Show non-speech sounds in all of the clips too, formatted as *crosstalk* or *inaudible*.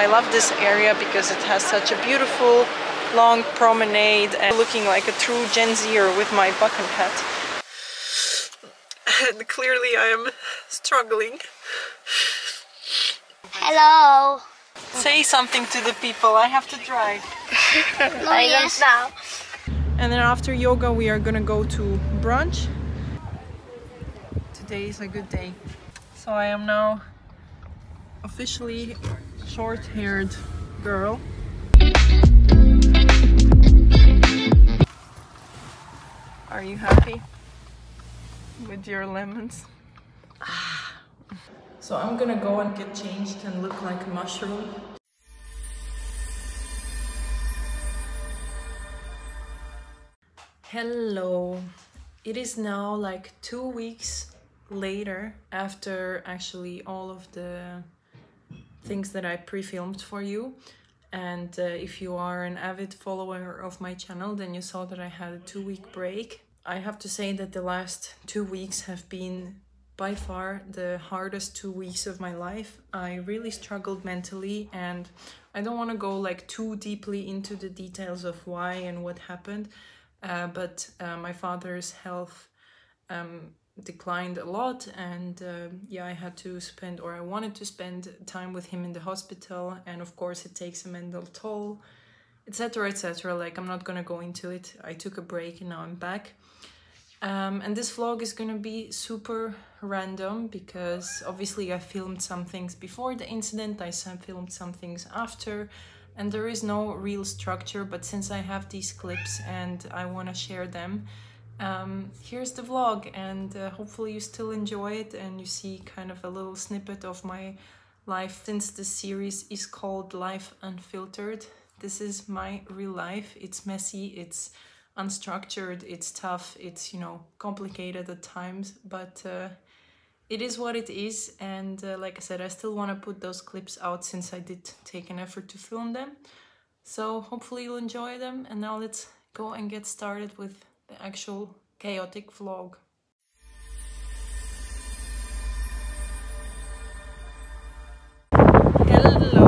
I love this area because it has such a beautiful long promenade and looking like a true Gen Zer with my bucket hat. *laughs* And clearly I am struggling. Hello. Say something to the people, I have to drive. *laughs* Oh, yes. now. And then after yoga we are gonna go to brunch. Today is a good day. So I am now officially short-haired girl. Are you happy with your lemons? *sighs* So I'm gonna go and get changed and look like a mushroom. Hello. It is now like two weeks later after actually all of the things that I pre-filmed for you. And uh, if you are an avid follower of my channel, then you saw that I had a two week break. I have to say that the last two weeks have been by far the hardest two weeks of my life. I really struggled mentally and I don't want to go like too deeply into the details of why and what happened. Uh, but uh, my father's health um, declined a lot and uh, yeah i had to spend or i wanted to spend time with him in the hospital and of course it takes a mental toll etc etc like i'm not gonna go into it. I took a break and now i'm back. Um, and this vlog is gonna be super random because obviously i filmed some things before the incident. I filmed some things after. And there is no real structure but since i have these clips and i want to share them um, here's the vlog and uh, hopefully you still enjoy it and you see kind of a little snippet of my life since the series is called life unfiltered. This is my real life. It's messy it's unstructured it's tough it's you know complicated at times but uh, it is what it is and uh, like i said i still want to put those clips out since i did take an effort to film them. So hopefully you'll enjoy them and now let's go and get started with actual chaotic vlog. Hello!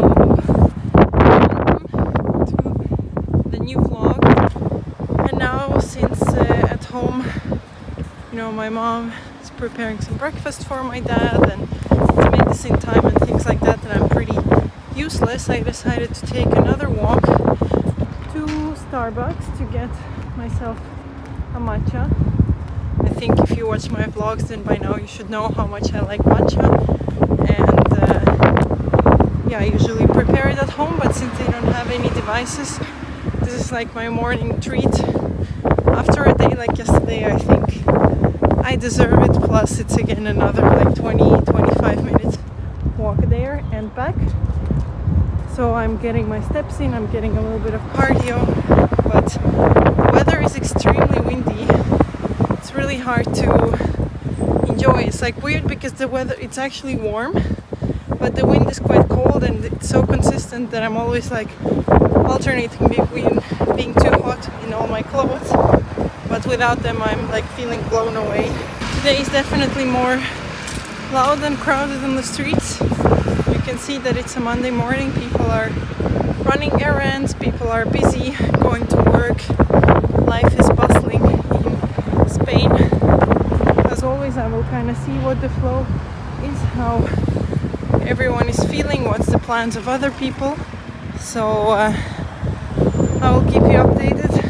Welcome to the new vlog. And now since uh, at home, you know, my mom is preparing some breakfast for my dad and medicine time and things like that and I'm pretty useless, I decided to take another walk to Starbucks to get myself a matcha. I think if you watch my vlogs then by now you should know how much I like matcha. And uh, yeah I usually prepare it at home but since I don't have any devices this is like my morning treat. After a day like yesterday I think I deserve it. Plus it's again another like 20-25 minutes walk there and back. So I'm getting my steps in. I'm getting a little bit of cardio but the weather is extremely windy. It's really hard to enjoy. It's like weird because the weather it's actually warm but the wind is quite cold and it's so consistent that I'm always like alternating between being too hot in all my clothes but without them I'm like feeling blown away. Today is definitely more loud and crowded on the streets. You can see that it's a Monday morning. People are running errands people are busy going to work life is bustling in Spain. As always, I will kind of see what the flow is, how everyone is feeling, what's the plans of other people. So uh, I will keep you updated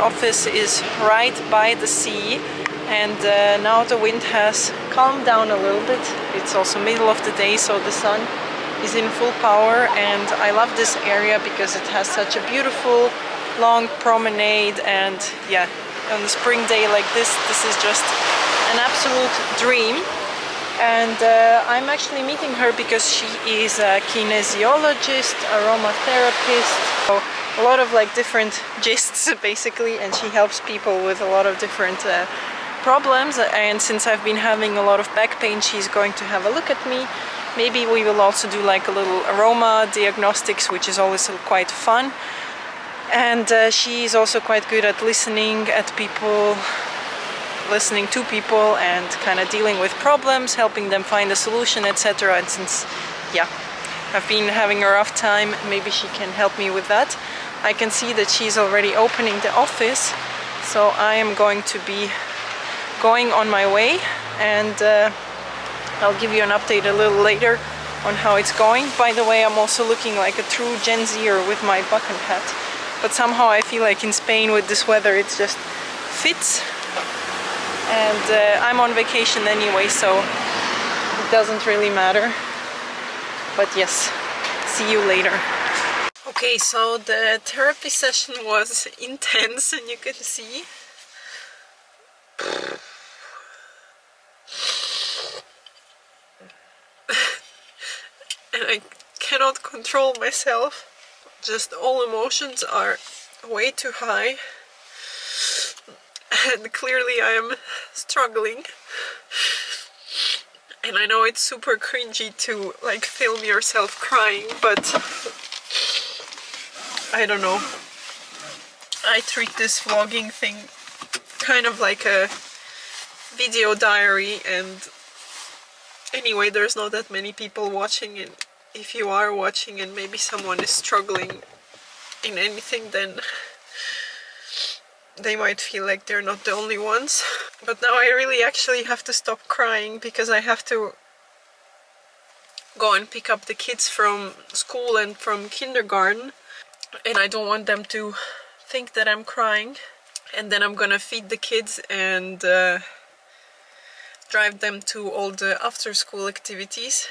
office is right by the sea and uh, now the wind has calmed down a little bit. It's also middle of the day so the sun is in full power and I love this area because it has such a beautiful long promenade and yeah on a spring day like this this is just an absolute dream and uh, I'm actually meeting her because she is a kinesiologist, aromatherapist. So a lot of like different *laughs* gists basically and she helps people with a lot of different uh, problems. And since I've been having a lot of back pain she's going to have a look at me. Maybe we will also do like a little aroma diagnostics which is always quite fun. And uh, she's also quite good at listening at people listening to people and kind of dealing with problems helping them find a solution etc and since yeah I've been having a rough time maybe she can help me with that I can see that she's already opening the office so I am going to be going on my way and uh, I'll give you an update a little later on how it's going. By the way, I'm also looking like a true Gen Zer with my bucket hat. But somehow I feel like in Spain with this weather it just fits. And uh, I'm on vacation anyway, so it doesn't really matter. But yes, see you later. Okay, so the therapy session was *laughs* intense and you can see and I cannot control myself. Just all emotions are way too high and clearly I am struggling. And I know it's super cringy to like film yourself crying but I don't know. I treat this vlogging thing kind of like a video diary and anyway there's not that many people watching and if you are watching and maybe someone is struggling in anything then they might feel like they're not the only ones. *laughs* But now I really actually have to stop crying because I have to go and pick up the kids from school and from kindergarten. And I don't want them to think that I'm crying. And then I'm gonna feed the kids and uh, drive them to all the after school activities.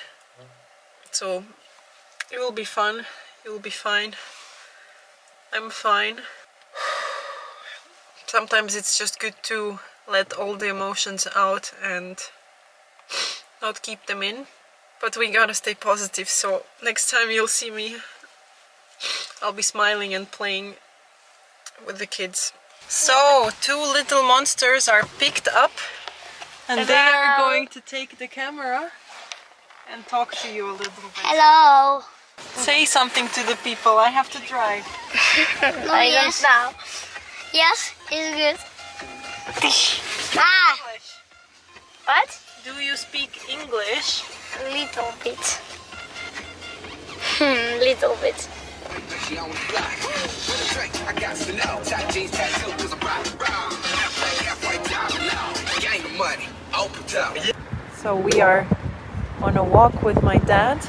So it will be fun. It will be fine. I'm fine sometimes it's just good to let all the emotions out and not keep them in but we gotta stay positive so next time you'll see me I'll be smiling and playing with the kids so two little monsters are picked up and they are going to take the camera and talk to you a little bit. Hello. Say something to the people. I have to drive. *laughs* no, I yes. don't know. Yes, it's good. ah. English. What? Do you speak English? A little bit. Hmm, little bit. So we are on a walk with my dad.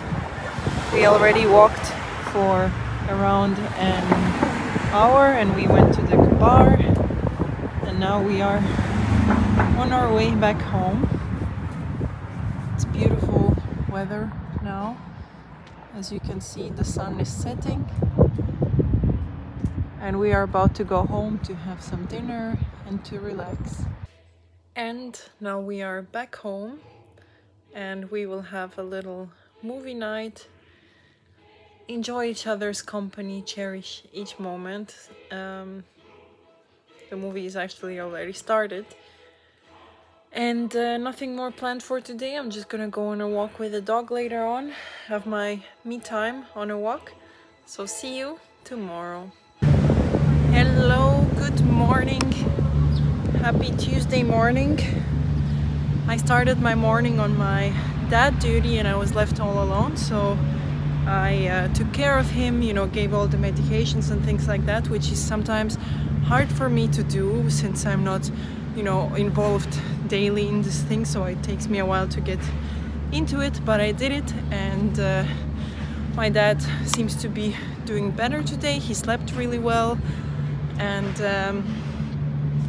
We already walked for around an hour and we went to the bar and now we are on our way back home. It's beautiful weather now. As you can see the sun is setting and we are about to go home to have some dinner and to relax. And now we are back home and we will have a little movie night. Enjoy each other's company, cherish each moment. Um, the movie is actually already started. And uh, nothing more planned for today. I'm just gonna go on a walk with the dog later on. Have my me time on a walk. So see you tomorrow. Hello, good morning happy Tuesday morning. I started my morning on my dad duty and I was left all alone so I uh, took care of him, you know, gave all the medications and things like that, which is sometimes hard for me to do since I'm not, you know, involved daily in this thing, so it takes me a while to get into it, but I did it and uh, my dad seems to be doing better today. He slept really well and um,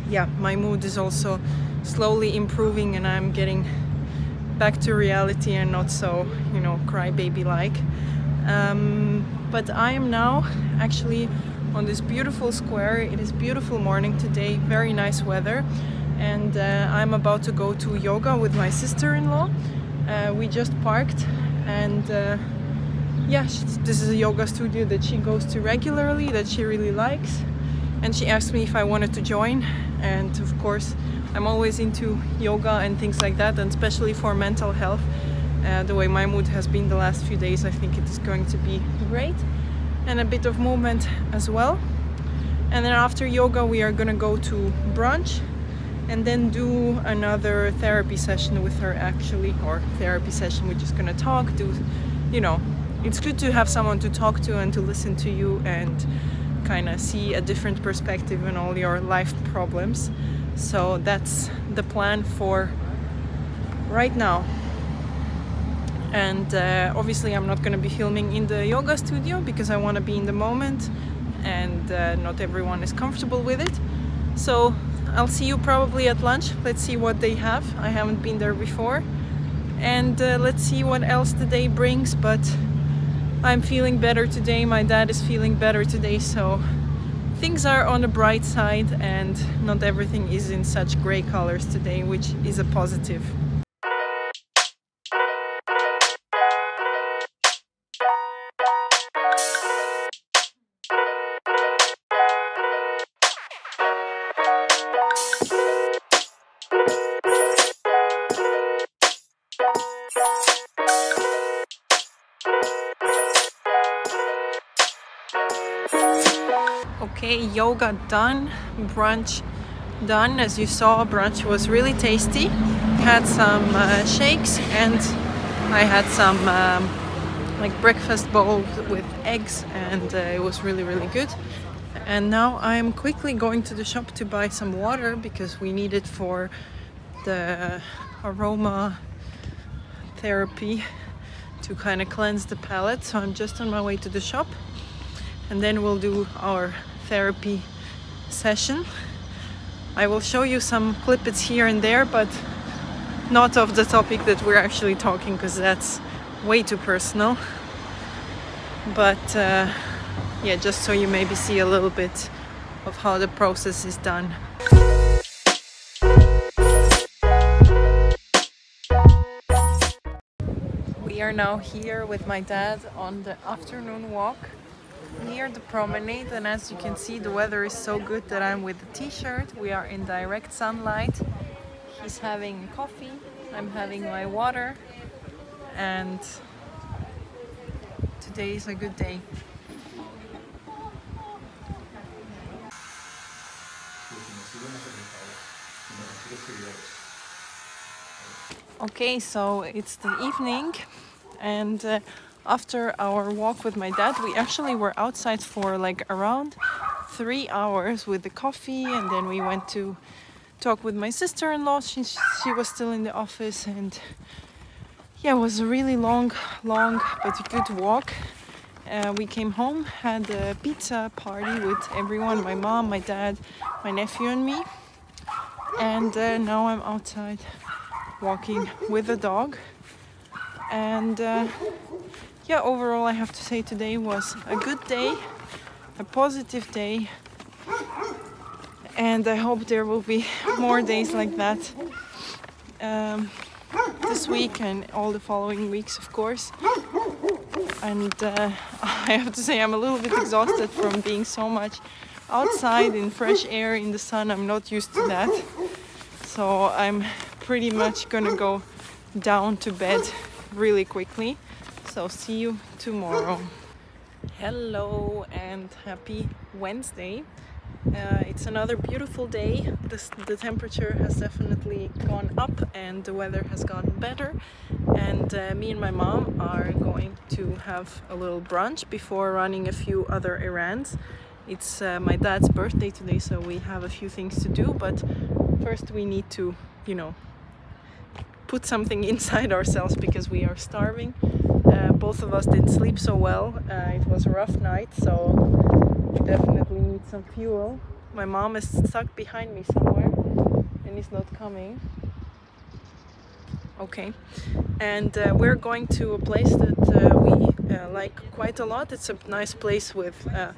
yeah, my mood is also slowly improving and I'm getting back to reality and not so, you know, crybaby-like. Um, but I am now actually on this beautiful square. It is beautiful morning today, very nice weather. And uh, I'm about to go to yoga with my sister-in-law. Uh, we just parked and uh, yeah, this is a yoga studio that she goes to regularly, that she really likes. And she asked me if I wanted to join. And of course, I'm always into yoga and things like that, and especially for mental health. Uh, the way my mood has been the last few days, I think it is going to be great. And a bit of movement as well. And then after yoga, we are gonna go to brunch and then do another therapy session with her actually, or therapy session, we're just gonna talk, do, you know, it's good to have someone to talk to and to listen to you and kind of see a different perspective on all your life problems. So that's the plan for right now. And uh, obviously, I'm not going to be filming in the yoga studio because I want to be in the moment and uh, not everyone is comfortable with it. So I'll see you probably at lunch. Let's see what they have. I haven't been there before. And uh, let's see what else the day brings. But I'm feeling better today. My dad is feeling better today. So things are on the bright side and not everything is in such gray colors today, which is a positive. Okay, yoga done, brunch done. As you saw, brunch was really tasty. Had some uh, shakes and I had some um, like breakfast bowl with eggs and uh, it was really really good. And now I'm quickly going to the shop to buy some water because we need it for the aroma therapy to kind of cleanse the palate. So I'm just on my way to the shop and then we'll do our therapy session. I will show you some clippets here and there, but not of the topic that we're actually talking because that's way too personal. But uh, yeah, just so you maybe see a little bit of how the process is done. We are now here with my dad on the afternoon walk near the promenade and as you can see the weather is so good that I'm with a t-shirt. We are in direct sunlight. He's having coffee I'm having my water and today is a good day. Okay so it's the evening and uh, after our walk with my dad we actually were outside for like around three hours with the coffee and then we went to talk with my sister-in-law. She, she was still in the office and yeah it was a really long long but good walk. Uh, we came home had a pizza party with everyone my mom my dad my nephew and me. And uh, now i'm outside walking with the dog. And uh, yeah, overall, I have to say today was a good day, a positive day, and I hope there will be more days like that um, this week and all the following weeks, of course. And uh, *laughs* I have to say, I'm a little bit exhausted from being so much outside in fresh air in the sun. I'm not used to that, so I'm pretty much gonna go down to bed really quickly. So see you tomorrow. Hello and happy Wednesday. Uh, it's another beautiful day. This, the temperature has definitely gone up and the weather has gotten better. And uh, me and my mom are going to have a little brunch before running a few other errands. It's uh, my dad's birthday today, so we have a few things to do. But first, we need to, you know, put something *laughs* inside ourselves because we are starving. Uh, both of us didn't sleep so well. Uh, it was a rough night, so we definitely need some fuel. My mom is stuck behind me somewhere and is not coming. Okay, and uh, we're going to a place that uh, we uh, like quite a lot. It's a nice place with uh,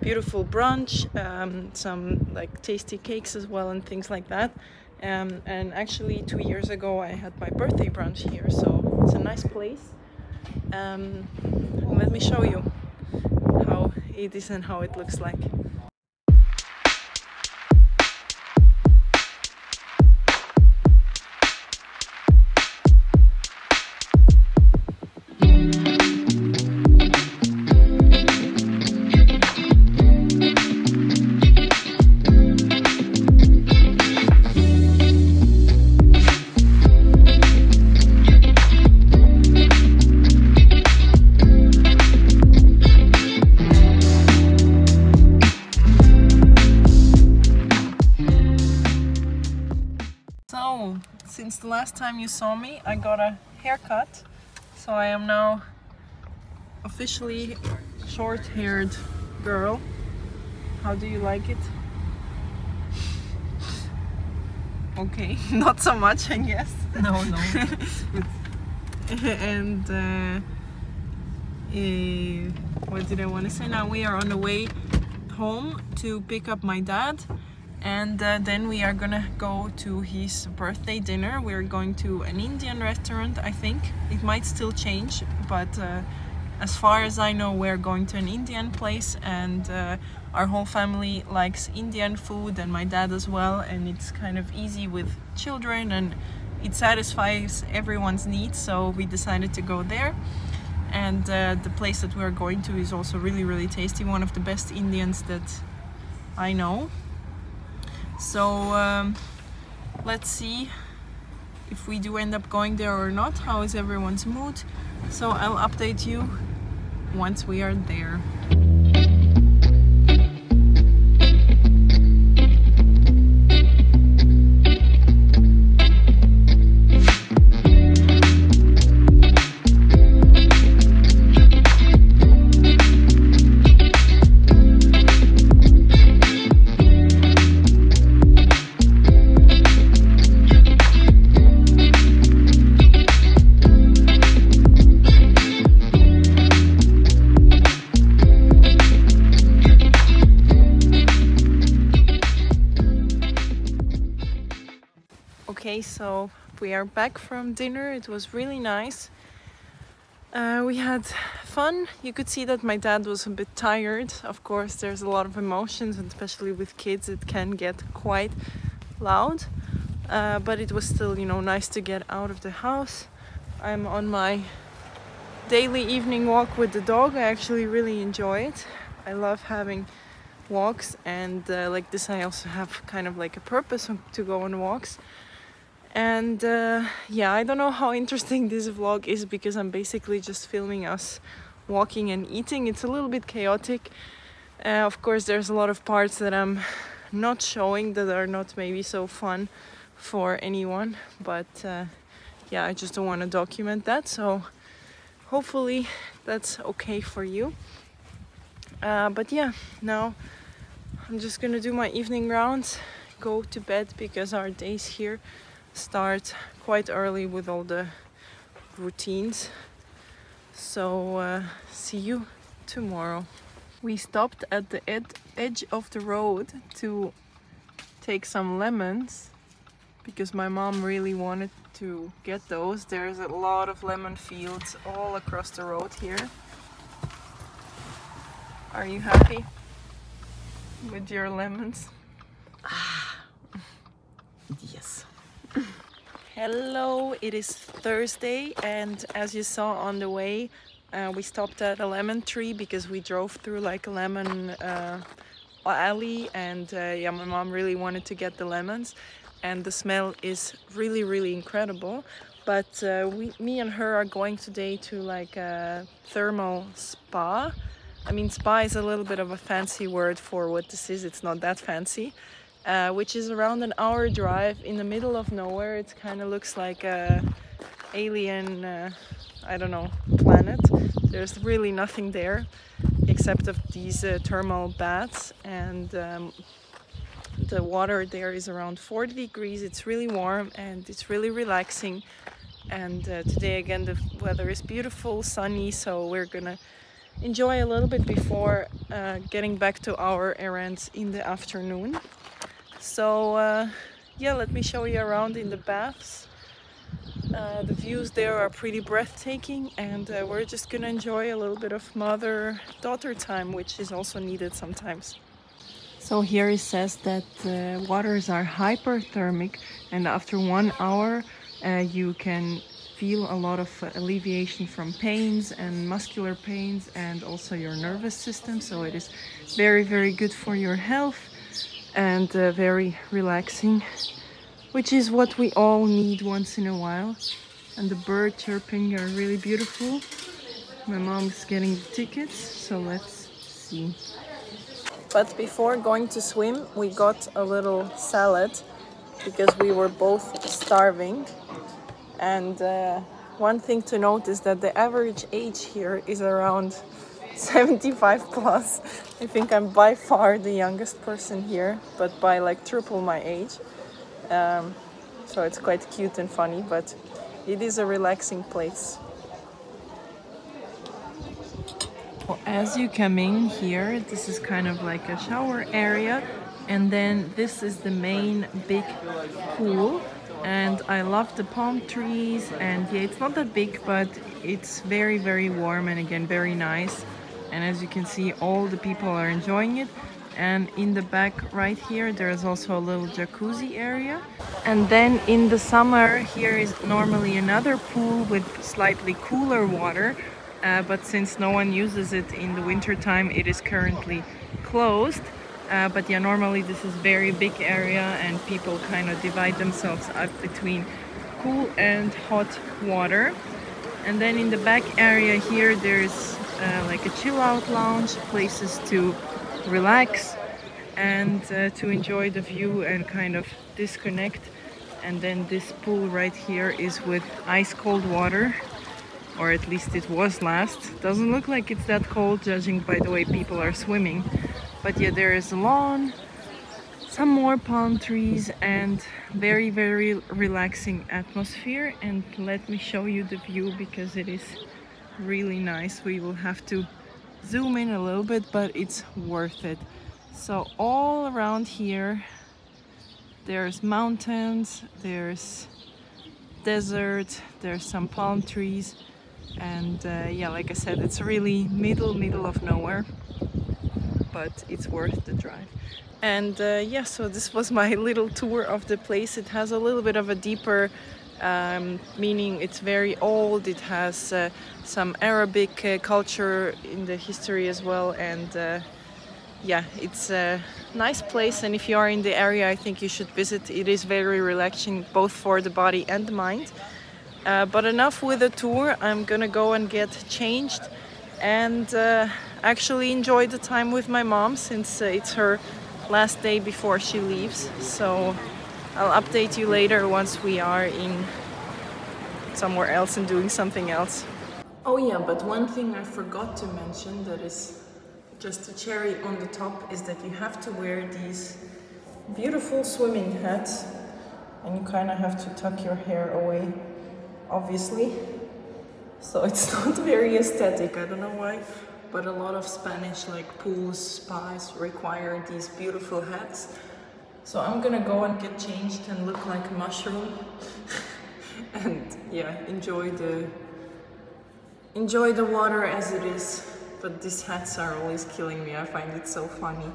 beautiful brunch, um, some like tasty cakes as well, and things like that. Um, and actually, two years ago, I had my birthday brunch here, so it's a nice place. Um, let me show you how it is and how it looks like. So, since the last time you saw me, I got a haircut. So I am now officially short-haired girl. How do you like it? Okay, *laughs* not so much, I guess. No, no. *laughs* and uh, eh, what did I want to say? Now we are on the way home to pick up my dad, and uh, then we are gonna go to his birthday dinner. We're going to an Indian restaurant, I think. It might still change, but uh, as far as I know, we're going to an Indian place, and uh, our whole family likes Indian food, and my dad as well. And it's kind of easy with children, and it satisfies everyone's needs. So we decided to go there. And uh, the place that we're going to is also really, really tasty. One of the best Indians that I know. So um, let's see if we do end up going there or not. How is everyone's mood? So I'll update you once we are there. So we are back from dinner. It was really nice. Uh, we had fun. You could see that my dad was a bit tired. Of course, there's a lot of emotions, and especially with kids, it can get quite loud. Uh, but it was still, you know, nice to get out of the house. I'm on my daily evening walk with the dog. I actually really enjoy it. I love having walks, and uh, like this, I also have kind of like a purpose to go on walks and uh, yeah i don't know how interesting this vlog is because i'm basically just filming us walking and eating. It's a little bit chaotic. Uh, of course there's a lot of parts that i'm not showing that are not maybe so fun for anyone. But uh, yeah i just don't want to document that. So hopefully that's okay for you. Uh, but yeah now i'm just gonna do my evening rounds go to bed because our days here start quite early with all the routines. So uh, see you tomorrow. We stopped at the ed edge of the road to take some lemons because my mom really wanted to get those. There's a lot of lemon fields all across the road here. Are you happy with your lemons? yes. Hello, it is Thursday, and as you saw on the way, uh, we stopped at a lemon tree because we drove through like a lemon uh, alley, and uh, yeah, my mom really wanted to get the lemons, and the smell is really, really incredible. But uh, we, me and her are going today to like a thermal spa. I mean, spa is a little bit of a fancy word for what this is. It's not that fancy uh, which is around an hour drive in the middle of nowhere. It kind of looks like a alien, uh, I don't know, planet. There's really nothing there except of these uh, thermal baths and um, the water there is around 40 degrees. It's really warm and it's really relaxing. And uh, today again the weather is beautiful, sunny, so we're gonna enjoy a little bit before uh, getting back to our errands in the afternoon. So uh, yeah, let me show you around in the baths. Uh, the views there are pretty breathtaking and uh, we're just gonna enjoy a little bit of mother-daughter time which is also needed sometimes. So here it says that uh, waters are hyperthermic and after one hour uh, you can feel a lot of alleviation from pains and muscular pains and also your nervous system so it is very very good for your health and uh, very relaxing which is what we all need once in a while. And the bird chirping are really beautiful. My mom's getting the tickets, so let's see. But before going to swim, we got a little salad because we were both starving. And uh, one thing to note is that the average age here is around 75 plus. I think I'm by far the youngest person here, but by like triple my age. Um, so it's quite cute and funny, but it is a relaxing place. Well, as you come in here, this is kind of like a shower area, and then this is the main big pool. And I love the palm trees, and yeah, it's not that big, but it's very, very warm and again, very nice. And as you can see, all the people are enjoying it. And in the back right here there's also a little jacuzzi area. And then in the summer here is normally another pool with slightly cooler water. Uh, but since no one uses it in the winter time it is currently closed. Uh, but yeah normally this is very big area and people kind of divide themselves up between cool and hot water. And then in the back area here there's uh, like a chill out lounge places to relax and uh, to enjoy the view and kind of disconnect. And then this pool right here is with ice cold water or at least it was last. Doesn't look like it's that cold judging by the way people are swimming. But yeah there is a lawn some more palm trees and very very relaxing atmosphere. And let me show you the view because it is really nice we will have to zoom in a little bit, but it's worth it. So all around here, there's mountains, there's desert, there's some palm trees, and uh, yeah, like I said, it's really middle, middle of nowhere, but it's worth the drive. And uh, yeah, so this was my *laughs* little tour of the place. It has a little bit of a deeper um, meaning it's very old. It has uh, some Arabic uh, culture in the history as well, and uh, yeah, it's a nice place. And if you are in the area, I think you should visit. It is very relaxing, both for the body and the mind. Uh, but enough with the tour. I'm gonna go and get changed and uh, actually enjoy the time with my mom since uh, it's her last day before she leaves. So. I'll update you later once we are in somewhere else and doing something else. Oh yeah, but one thing I forgot to mention that is just a cherry on the top is that you have to wear these beautiful swimming hats and you kind of have to tuck your hair away, obviously. So *laughs* it's not very aesthetic, I don't know why, but a lot of Spanish like pools, spas require these beautiful hats so I'm gonna go and get changed and look like a mushroom *laughs* and yeah, enjoy the enjoy the water as it is. But these hats are always killing me. I find it so funny.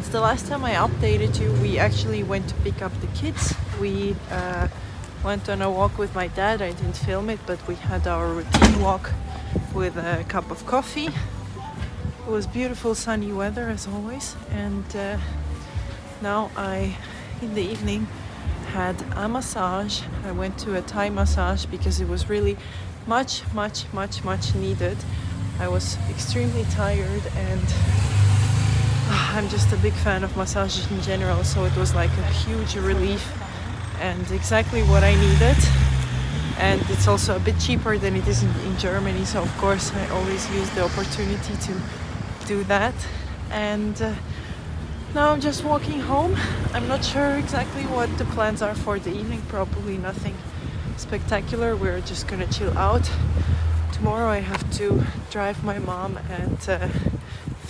Since the last time I updated you, we actually went to pick up the kids. We uh, went on a walk with my dad. I didn't film it, but we had our routine walk with a cup of coffee. It was beautiful sunny weather as always. And uh, now I, in the evening, had a massage. I went to a Thai massage because it was really much, much, much, much needed. I was extremely tired and *sighs* I'm just a big fan of massages in general, so it was like a huge relief and exactly what I needed. And it's also a bit cheaper than it is in, in Germany, so of course I always use the opportunity to do that. And uh, Now I'm just walking home. I'm not sure exactly what the plans are for the evening. Probably nothing spectacular. We're just gonna chill out. Tomorrow I have to drive my mom and uh,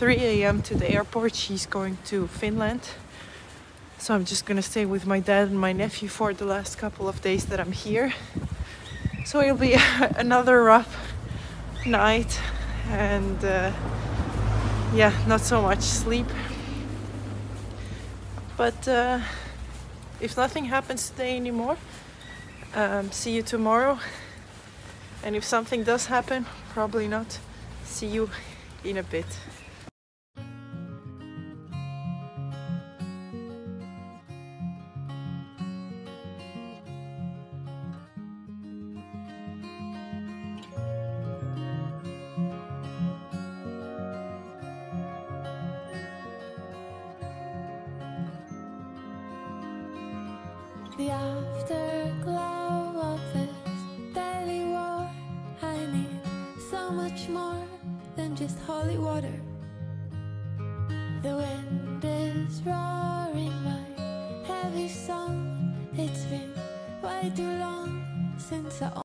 3 a.m. to the airport. She's going to Finland. So I'm just gonna stay with my dad and my nephew for the last couple of days that I'm here. So it'll be *laughs* another rough night and uh, yeah, not so much sleep. But uh, if nothing happens today anymore, um, see you tomorrow. And if something does happen, probably not. See you in a bit.